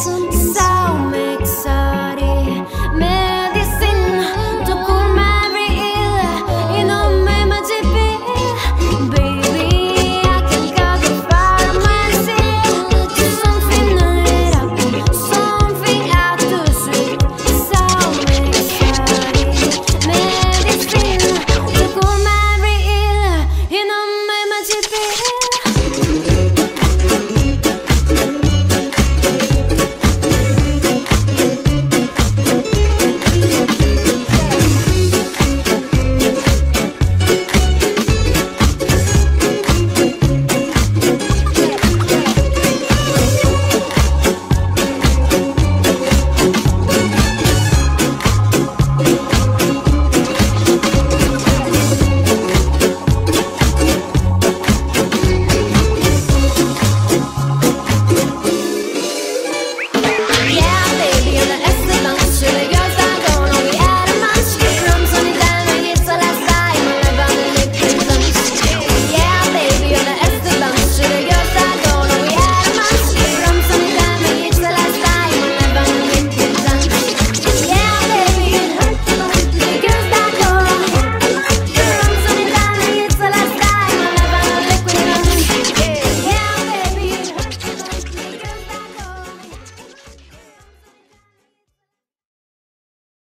Some